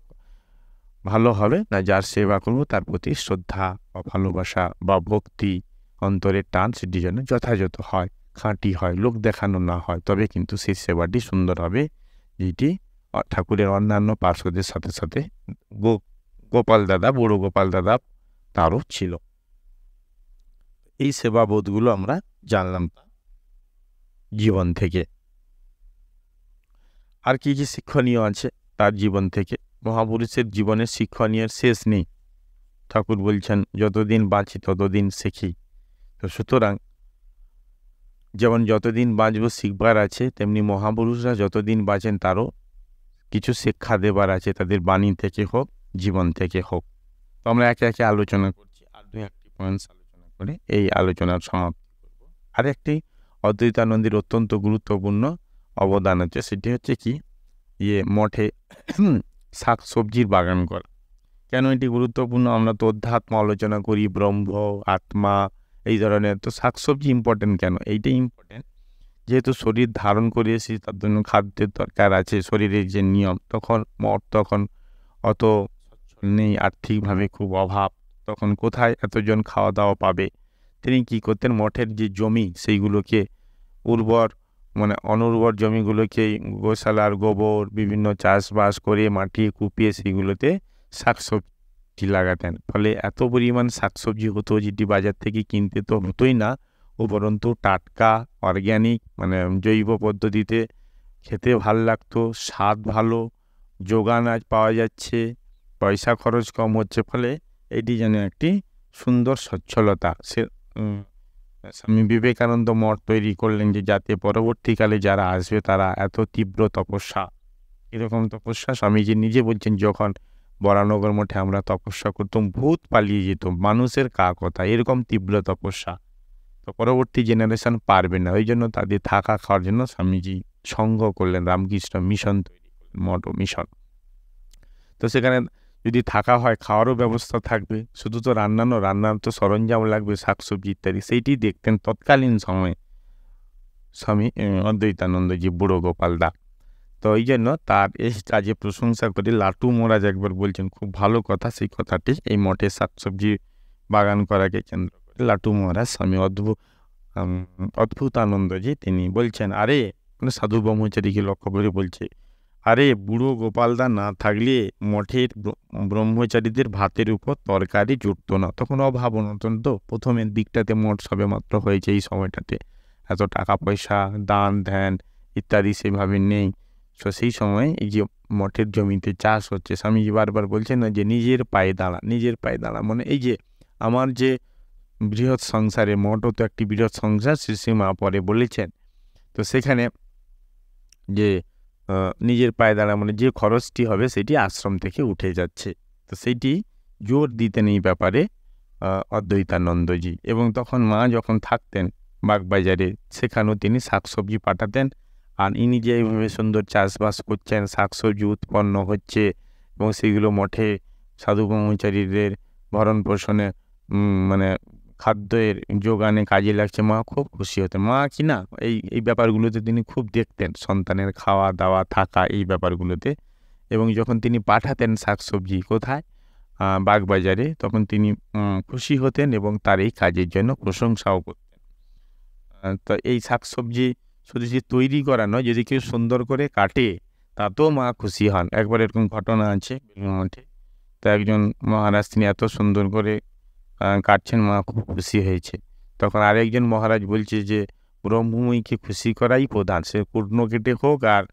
ভালো হবে না যার সেবা করব তার প্রতি শ্রদ্ধা বা ভালোবাসা বা ভক্তি অন্তরের টান সেটি যেন যথাযথ হয়, খাঁটি হয়, লোক দেখানো না হয়, তবে কিন্তু সেই সেবাটি সুন্দর হবে যেটি ঠাকুরের অন্যান্য পার্শ্বদের সাথে সাথে গোপাল দাদা, বড় গোপাল দাদা তারও ছিল। এই সেবাবোধগুলো আমরা জানলাম জীবন থেকে। আর কি কি শিক্ষণীয় আছে তার জীবন থেকে? মহাপুরুষের জীবনের শিক্ষণীয় শেষ নেই। ঠাকুর বলছেন, যতদিন বাঁচি ততদিন শিখি। তো সুতরাং যেমন যতদিন বাঁচব শিখবার আছে, তেমনি মহাপুরুষরা যতদিন বাঁচেন তারও কিছু শিক্ষা দেবার আছে, তাদের বাণী থেকে হোক, জীবন থেকে হোক। তো আমরা একে একে আলোচনা করছি। আর দু একটি আলোচনা করে এই আলোচনার সমাপ্তি করব। আর একটি অদ্বৈতানন্দের অত্যন্ত গুরুত্বপূর্ণ অবদান হচ্ছে সেটি হচ্ছে কি? ইয়ে মঠে শাক সবজির বাগান করা। কেন এটি গুরুত্বপূর্ণ? আমরা তো অধ্যাত্ম আলোচনা করি, ব্রহ্ম, আত্মা, এই ধরনের। তো শাকসবজি ইম্পর্টেন্ট কেন? এইটাই ইম্পর্টেন্ট যেহেতু শরীর ধারণ করে তার জন্য খাদ্যের দরকার আছে। শরীরের যে নিয়ম, তখন মঠ তখন অত নেই, আর্থিকভাবে খুব অভাব। তখন কোথায় এতজন খাওয়া দাওয়া পাবে? তিনি কি করতেন? মঠের যে জমি, সেইগুলোকে উর্বর মানে অনুর্বর জমিগুলোকে গোশালার গোবর, বিভিন্ন চাষবাস করে মাটি কুপিয়ে সেইগুলোতে শাকসবজি লাগাতেন। ফলে এত পরিমাণ শাকসবজি হতো যেটি বাজার থেকে কিনতে তো হতোই না। উপরন্তু টাটকা, অর্গ্যানিক মানে জৈব পদ্ধতিতে খেতে ভালো লাগতো, স্বাদ ভালো, যোগান আজ পাওয়া যাচ্ছে, পয়সা খরচ কম হচ্ছে, ফলে এটি যেন একটি সুন্দর সচ্ছলতা। সে স্বামী বিবেকানন্দ মঠ তৈরি করলেন যে যাতে পরবর্তীকালে যারা আসবে তারা এত তীব্র তপস্যা, এরকম তপস্যা স্বামীজি নিজে বলছেন, যখন বরানগর মঠে আমরা তপস্যা করতাম, ভূত পালিয়ে যেত, মানুষের কা কথা এরকম তীব্র তপস্যা। তো পরবর্তী জেনারেশন পারবে না, ওই জন্য তাদের থাকা খাওয়ার জন্য স্বামীজি সঙ্গ করলেন, রামকৃষ্ণ মিশন তৈরি মঠ মিশন। তো সেখানে যদি থাকা হয় খাওয়ারও ব্যবস্থা থাকবে। শুধু তো রান্নানো রান্নার তো সরঞ্জাম লাগবে, শাকসবজি ইত্যাদি, সেইটি দেখতেন তৎকালীন সময়ে। স্বামী অদ্বৈতানন্দজি, বুড়ো গোপাল দা। তো এই জন্য তার এই কাজে প্রশংসা করে লাটু মহারাজ একবার বলছেন, খুব ভালো কথা, সেই কথাটি এই মঠে শাকসবজি বাগান করাকে কেন্দ্র করে লাটু মহারাজ, স্বামী অদ্ভুত অদ্ভুত আনন্দজি তিনি বলছেন, আরে সাধু ব্রহ্মচারীকে লক্ষ্য করে বলছে আরে বুড়ো গোপালদা না থাকলে মঠের ব্রহ্মচারীদের ভাতের উপর তরকারি জুটত না। তখন অভাব অনটন তো। প্রথমের দিকটাতে মঠ সবে মাত্র হয়েছে এই সময়টাতে। এত টাকা পয়সা, দান, ধ্যান ইত্যাদি সেভাবে নেই। তো সেই সময় এই যে মঠের জমিতে চাষ হচ্ছে, স্বামীজি বারবার বলছেন না যে নিজের পায়ে দাঁড়া, নিজের পায়ে দাঁড়া। মানে এই যে আমার যে বৃহৎ সংসারে, মঠও তো একটি বৃহৎ সংসার শ্রী শ্রী মা পরে বলেছেন। তো সেখানে যে নিজের পায়ে দাঁড়া মানে যে খরচটি হবে সেটি আশ্রম থেকে উঠে যাচ্ছে। তো সেইটি জোর দিতেন এই ব্যাপারে অদ্বৈতানন্দজি। এবং তখন মা যখন থাকতেন বাগবাজারে, সেখানেও তিনি শাকসবজি পাঠাতেন। আর ইনি যে এইভাবে সুন্দর চাষবাস করছেন, শাকসবজি উৎপন্ন হচ্ছে এবং সেগুলো মঠে সাধু ব্রহ্মচারীদের ভরণ পোষণে মানে খাদ্যের যোগানে কাজে লাগছে। মা খুব খুশি হতেন। মা কি না, এই এই ব্যাপারগুলোতে তিনি খুব দেখতেন। সন্তানের খাওয়া দাওয়া থাকা এই ব্যাপারগুলোতে। এবং যখন তিনি পাঠাতেন শাকসবজি কোথায় বাগবাজারে, তখন তিনি খুশি হতেন এবং তার এই কাজের জন্য প্রশংসাও করতেন। তো এই শাকসবজি শুধু যে তৈরি করা নয়, যদি কেউ সুন্দর করে কাটে, তাতেও মা খুশি হন। একবার এরকম ঘটনা আছে, মঠে। তো একজন মহারাজ তিনি এত সুন্দর করে কাটছেন মা, খুব খুশি হয়েছে। তখন আরেকজন মহারাজ বলছে যে, ব্রহ্মময়ীকে খুশি করাই প্রধান, সে পূর্ণ কেটে হোক আর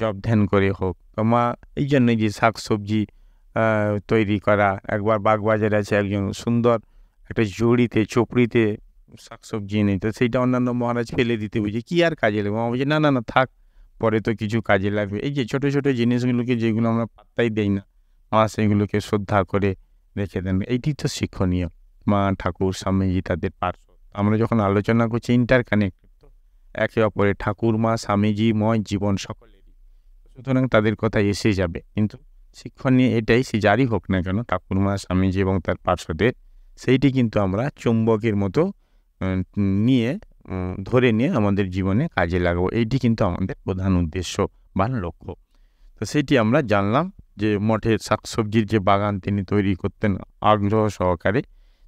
জব ধ্যান করে হোক। তো মা, এই জন্যই যে শাক সবজি তৈরি করা, একবার বাগবাজারে আছে একজন সুন্দর একটা জড়িতে, চোপড়িতে শাকসবজি এনে, তো সেইটা অন্যান্য মহারাজ ফেলে দিতে বুঝি কি আর কাজে লাগবে? মা বলছে, না না না, থাক, পরে তো কিছু কাজে লাগবে। এই যে ছোটো ছোটো জিনিসগুলোকে যেগুলো আমরা পাত্তাই দেই না, মা, সেগুলোকে শ্রদ্ধা করে রেখে দেন। এইটি তো শিক্ষণীয়। মা ঠাকুর স্বামীজি তাদের পার্শ্ব। আমরা যখন আলোচনা করছি ইন্টার কানেক্টেড তো একে অপরে ঠাকুর, মা, স্বামীজি ময় জীবন সকলেরই। সুতরাং তাদের কথা এসে যাবে। কিন্তু শিক্ষণীয় এটাই সে যারই হোক না কেন ঠাকুরমা স্বামীজি এবং তার পার্শ্বদের, সেইটি কিন্তু আমরা চুম্বকের মতো নিয়ে ধরে নিয়ে আমাদের জীবনে কাজে লাগাবো। এইটি কিন্তু আমাদের প্রধান উদ্দেশ্য বা লক্ষ্য। তো সেটি আমরা জানলাম যে মঠের শাকসবজির যে বাগান তিনি তৈরি করতেন আগ্রহ সহকারে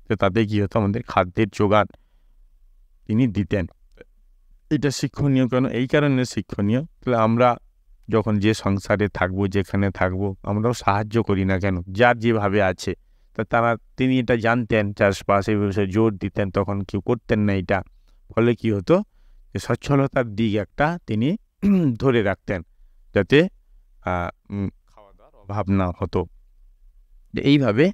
তো তাতে কী হতো আমাদের খাদ্যের যোগান তিনি দিতেন। এটা শিক্ষণীয় কেন? এই কারণে শিক্ষণীয়। তাহলে আমরা যখন যে সংসারে থাকব, যেখানে থাকব, আমরাও সাহায্য করি না কেন? যার যেভাবে আছে। তা তারা, তিনি এটা জানতেন, চাষবাস এই বিষয়ে জোর দিতেন, তখন কেউ করতেন না এটা। ফলে কি হতো? যে সচ্ছলতার দিক একটা তিনি (clears throat) ধরে রাখতেন, যাতে খাওয়া দাওয়ার অভাব না হতো। এইভাবে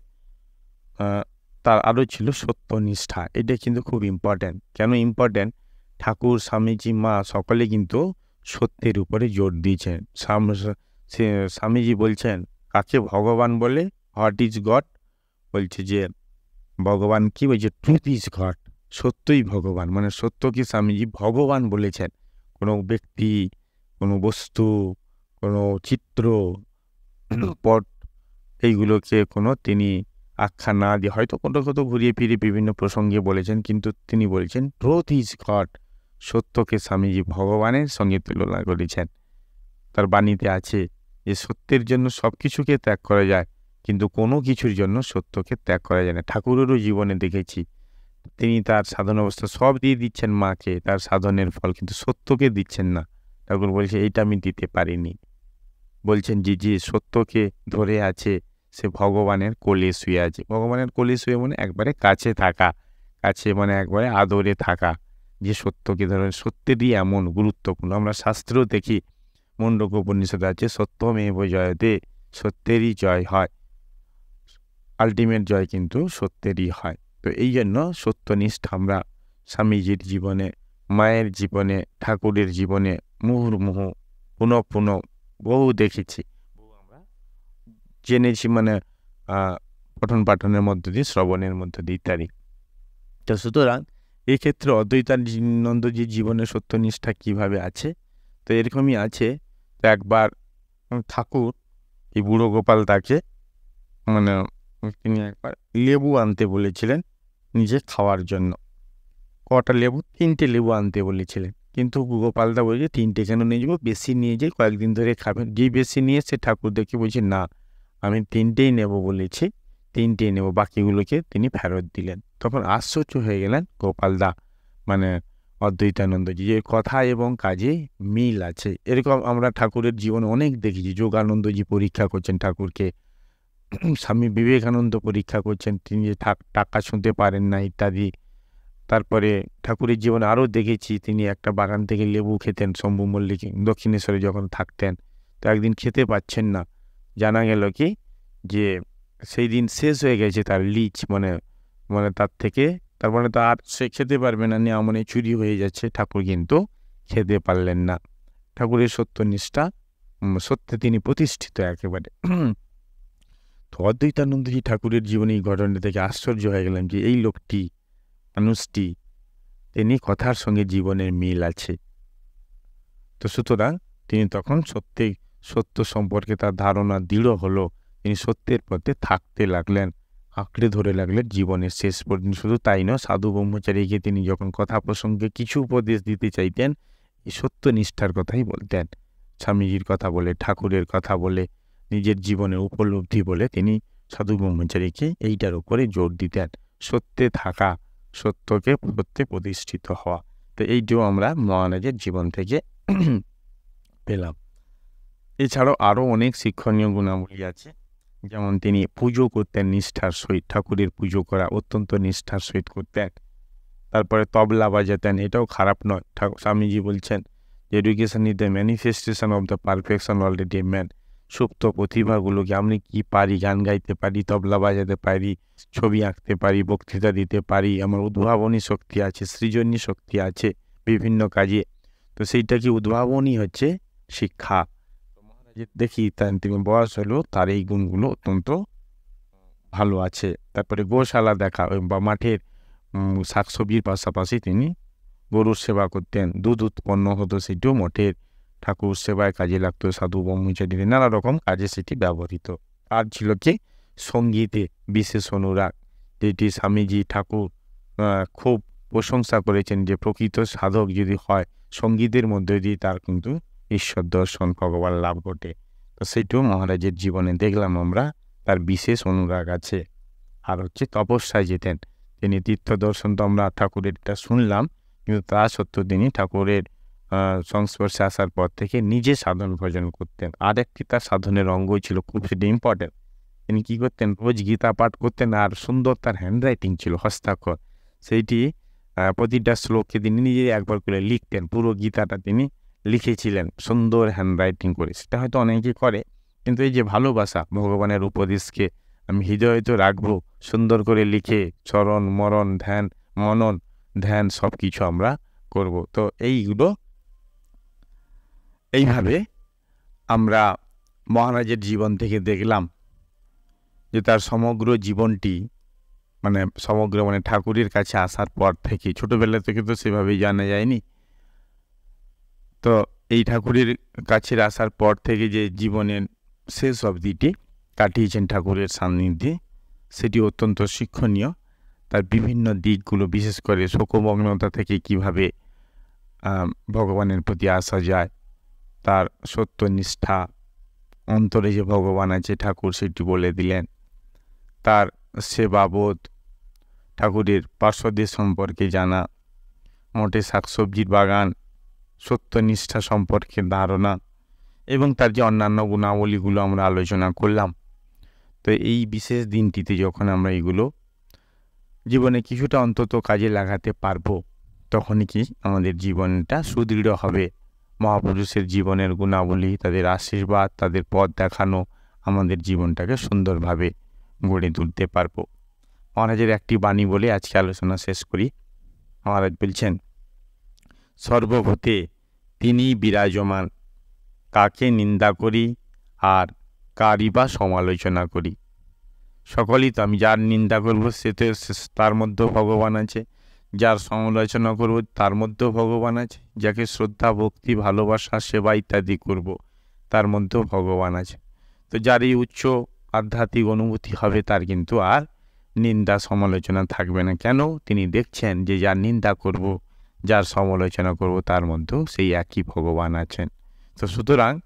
তার আরও ছিল সত্যনিষ্ঠা। এটা কিন্তু খুব ইম্পর্ট্যান্ট কেন ইম্পর্ট্যান্ট ঠাকুর, স্বামীজি, মা সকলে কিন্তু সত্যের উপরে জোর দিয়েছেন। স্বামীজি বলছেন কাকে ভগবান বলে হোয়াট ইজ গড বলছে যে, ভগবান কি? বলছে ট্রুথ ইজ গড সত্যই ভগবান। মানে সত্যকে স্বামীজি ভগবান বলেছেন। কোনো ব্যক্তি, কোনো বস্তু, কোনো চিত্র, পট, এইগুলোকে কোনো তিনি আখ্যা না দিয়ে হয়তো কোনো কত ঘুরিয়ে ফিরে বিভিন্ন প্রসঙ্গে বলেছেন, কিন্তু তিনি বলেছেন ট্রুথ ইজ গড সত্যকে স্বামীজি ভগবানের সঙ্গে তুলনা করেছেন। তার বাণীতে আছে যে, সত্যের জন্য সব কিছুকে ত্যাগ করা যায়, কিন্তু কোনো কিছুর জন্য সত্যকে ত্যাগ করা যায় না। ঠাকুরেরও জীবনে দেখেছি, তিনি তার সাধন অবস্থা সব দিয়ে দিচ্ছেন মাকে, তার সাধনের ফল কিন্তু সত্যকে দিচ্ছেন না। ঠাকুর বলছে, এইটা আমি দিতে পারিনি। বলছেন যে যে সত্যকে ধরে আছে সে ভগবানের কোলে শুয়ে আছে। ভগবানের কোলে শুয়ে মানে একবারে কাছে থাকা, কাছে মানে একবারে আদরে থাকা। যে সত্যকে ধরে সত্যেরই এমন গুরুত্বপূর্ণ। আমরা শাস্ত্রেও দেখি, মণ্ডক উপনিষদ আছে, সত্যমেব জয়তে সত্যেরই জয় হয়। আলটিমেট জয় কিন্তু সত্যেরই হয়। তো এই জন্য সত্যনিষ্ঠ আমরা স্বামীজির জীবনে, মায়ের জীবনে, ঠাকুরের জীবনে মুহুর্মুহু, পুনঃ পুনঃ বহু দেখেছি। জেনেছি মানে পঠন পাঠনের মধ্য দিয়ে, শ্রবণের মধ্য দিয়ে ইত্যাদি। তো সুতরাং এক্ষেত্রে অদ্বৈতানন্দজির জীবনে সত্যনিষ্ঠা কীভাবে আছে? তো এরকমই আছে। তো একবার ঠাকুর, এই বুড়ো গোপাল তাকে মানে তিনি একবার লেবু আনতে বলেছিলেন নিজে খাওয়ার জন্য। কটা লেবু? তিনটে লেবু আনতে বলেছিলেন। কিন্তু গোপালদা বলছে, তিনটে কেন নিয়ে যাব? বেশি নিয়ে যাই কয়েকদিন ধরে খাবেন যে বেশি নিয়ে সে ঠাকুর দেখে বলছে, না আমি তিনটেই নেব বলেছি, তিনটেই নেব, বাকিগুলোকে তিনি ফেরত দিলেন। তখন আশ্চর্য হয়ে গেলেন গোপালদা মানে অদ্বৈতানন্দজি যে কথা এবং কাজে মিল আছে। এরকম আমরা ঠাকুরের জীবনে অনেক দেখেছি। যোগানন্দজি পরীক্ষা করছেন ঠাকুরকে, স্বামী বিবেকানন্দ পরীক্ষা করছেন, তিনি যে টাকা শুনতে পারেন না ইত্যাদি। তারপরে ঠাকুরের জীবনে আরও দেখেছি, তিনি একটা বাগান থেকে লেবু খেতেন, শম্ভু মল্লিক দক্ষিণেশ্বরে যখন থাকতেন, তো একদিন খেতে পাচ্ছেন না। জানা গেল কি যে সেই দিন শেষ হয়ে গেছে তার লিচ মানে মানে তার থেকে। তার মানে তো আর সে খেতে পারবে না নেওয়া মানে চুরি হয়ে যাচ্ছে। ঠাকুর কিন্তু খেতে পারলেন না। ঠাকুরের সত্যনিষ্ঠা সত্যে তিনি প্রতিষ্ঠিত একেবারে। তো অদ্বৈতানন্দজি ঠাকুরের জীবনে ঘটনা থেকে আশ্চর্য হয়ে গেলাম যে এই লোকটি, মানুষটি, তিনি কথার সঙ্গে জীবনের মিল আছে। তো সুতরাং তিনি তখন সত্যি সত্য সম্পর্কে তার ধারণা দৃঢ় হলো। তিনি সত্যের পথে থাকতে লাগলেন, আঁকড়ে ধরে লাগলেন জীবনের শেষ পর্যন্ত। শুধু তাই নয়, সাধু ব্রহ্মচারীকে তিনি যখন কথা প্রসঙ্গে কিছু উপদেশ দিতে চাইতেন এই সত্য নিষ্ঠার কথাই বলতেন। স্বামীজির কথা বলে, ঠাকুরের কথা বলে, নিজের জীবনের উপলব্ধি বলে তিনি সাধু ব্রহ্মচারীকে এইটার উপরে জোর দিতেন, সত্যে থাকা, সত্যকে সত্যে প্রতিষ্ঠিত হওয়া। তো এইটিও আমরা মহারাজের জীবন থেকে (clears throat) পেলাম। এছাড়াও আরও অনেক শিক্ষণীয় গুণাবলী আছে। যেমন তিনি পুজো করতেন, নিষ্ঠার সহিত, ঠাকুরের পুজো করা, অত্যন্ত নিষ্ঠার সহিত করতেন। তারপরে তবলা বাজাতেন, এটাও খারাপ নয়। ঠাকুর, স্বামীজি বলছেন যে education is the manifestation of the perfection already man সুপ্ত প্রতিভাগুলোকে আমি কি পারি, গান গাইতে পারি, তবলা বাজাতে পারি, ছবি আঁকতে পারি, বক্তৃতা দিতে পারি, আমার উদ্ভাবনী শক্তি আছে, সৃজনী শক্তি আছে, বিভিন্ন কাজে। তো সেইটা কি উদ্ভাবনী হচ্ছে? শিক্ষা। দেখি তার তিনি বয়স হলো, তার এই গুণগুলো অত্যন্ত ভালো আছে। তারপরে গোশালা দেখা বা মাঠের শাকসবজির পাশাপাশি তিনি গরুর সেবা করতেন। দুধ উৎপন্ন হতো সেটিও মঠের ঠাকুর সেবায় কাজে লাগতো, সাধু ব্রহ্মচারীদের নানা রকম কাজে সেটি ব্যবহৃত। আর ছিল কি, সঙ্গীতে বিশেষ অনুরাগ, যেটি স্বামীজি ঠাকুর খুব প্রশংসা করেছেন যে প্রকৃত সাধক যদি হয়, সঙ্গীতের মধ্যে দিয়ে তার কিন্তু ঈশ্বর দর্শন, ভগবান লাভ ঘটে। তো সেটিও মহারাজের জীবনে দেখলাম আমরা, তার বিশেষ অনুরাগ আছে। আর হচ্ছে তপস্যায় যেতেন। তিনি তীর্থ দর্শন তো আমরা ঠাকুরের এটা শুনলাম, কিন্তু তা সত্ত্বেও তিনি ঠাকুরের সংস্পর্শে আসার পর থেকে নিজে সাধন ভজন করতেন। আর একটি তার সাধনের অঙ্গই ছিল খুব সেটি ইম্পর্টেন্ট তিনি কী করতেন? রোজ গীতা পাঠ করতেন আর সুন্দর তার হ্যান্ডরাইটিং ছিল, হস্তাক্ষর। সেইটি প্রতিটা শ্লোককে তিনি নিজে একবার করে লিখতেন। পুরো গীতাটা তিনি লিখেছিলেন, সুন্দর হ্যান্ডরাইটিং করে। সেটা হয়তো অনেকে করে, কিন্তু এই যে ভালোবাসা, ভগবানের উপদেশকে আমি হৃদয় তো রাখব, সুন্দর করে লিখে চরণ, মরণ, ধ্যান, মনন, ধ্যান সব কিছু আমরা করব। তো এইগুলো এইভাবে আমরা মহারাজের জীবন থেকে দেখলাম যে তার সমগ্র জীবনটি মানে সমগ্র মানে ঠাকুরের কাছে আসার পর থেকে, ছোটোবেলা থেকে তো সেভাবেই জানা যায়নি তো এই ঠাকুরের কাছে আসার পর থেকে যে জীবনের শেষ অবধিটি কাটিয়েছেন ঠাকুরের সান্নিধ্যে, সেটি অত্যন্ত শিক্ষণীয়। তার বিভিন্ন দিকগুলো, বিশেষ করে শোকমগ্নতা থেকে কীভাবে ভগবানের প্রতি আসা যায়, তার সত্যনিষ্ঠা, অন্তরে যে ভগবান আছে ঠাকুর সেটি বলে দিলেন। তার সেবাবোধ, ঠাকুরের পার্শ্বদের সম্পর্কে জানা, মোটে শাকসবজির বাগান সত্যনিষ্ঠা সম্পর্কে ধারণা এবং তার যে অন্যান্য গুণাবলীগুলো আমরা আলোচনা করলাম। তো এই বিশেষ দিনটিতে যখন আমরা এগুলো জীবনে কিছুটা অন্তত কাজে লাগাতে পারব, তখনই কি আমাদের জীবনটা সুদৃঢ় হবে। মহাপুরুষের জীবনের গুণাবলী, তাদের আশীর্বাদ, তাদের পথ দেখানো আমাদের জীবনটাকে সুন্দরভাবে গড়ে তুলতে পারব। মহারাজের একটি বাণী বলে আজকে আলোচনা শেষ করি। মহারাজ বলছেন সর্বভূতে তিনি বিরাজমান। কাকে নিন্দা করি আর কারই বা সমালোচনা করি? সকলেই তো আমি, যার নিন্দা করব সে তো তার মধ্যেও ভগবান আছে। যার সমালোচনা করব তার মধ্যেও ভগবান আছে। যাকে শ্রদ্ধা, ভক্তি, ভালোবাসা, সেবা ইত্যাদি করব তার মধ্যেও ভগবান আছে। তো যার এই উচ্চ আধ্যাত্মিক অনুভূতি হবে তার কিন্তু আর নিন্দা, সমালোচনা থাকবে না। কেন? তিনি দেখছেন যে যার নিন্দা করব যার সমালোচনা করব তার মধ্যেও সেই একই ভগবান আছেন। তো সুতরাং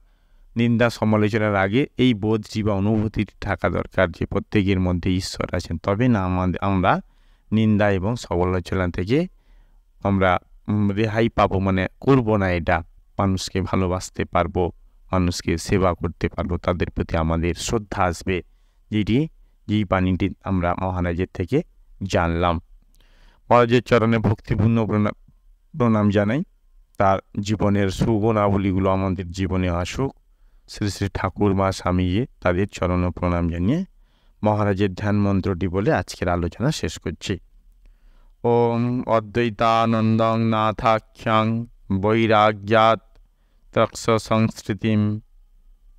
নিন্দা সমালোচনার আগে এই বোধটি বা অনুভূতিটি থাকা দরকার যে প্রত্যেকের মধ্যে ঈশ্বর আছেন। তবে না, আমাদের, আমরা নিন্দা এবং সমালোচনা থেকে আমরা রেহাই পাবো মানে করব না এটা। মানুষকে ভালোবাসতে পারব, মানুষকে সেবা করতে পারব, তাদের প্রতি আমাদের শ্রদ্ধা আসবে। যেটি, যেই বাণীটি আমরা মহারাজের থেকে জানলাম। মহারাজের চরণে ভক্তিপূর্ণ প্রণাম জানাই। তার জীবনের সুগুণাবলীগুলো আমাদের জীবনে আসুক। শ্রী শ্রী ঠাকুর মা স্বামীজি তাদের চরণ প্রণাম জানিয়ে মহারাজের ধ্যান মন্ত্রটি বলে আজকের আলোচনা শেষ করছি। ওম অদ্বৈতানন্দং নাথাখ্যাং বৈরাগ্যাত তক্ষ সংস্কৃতিম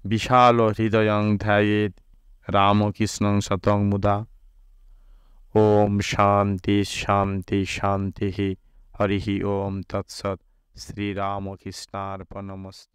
বিশাল হৃদয়ং ধ্যায়েত রামকৃষ্ণং শতং মুদা। ওম শান্তি শান্তি শান্তি हरि ओम तत्सत श्री राम कृष्णार्पणमस्त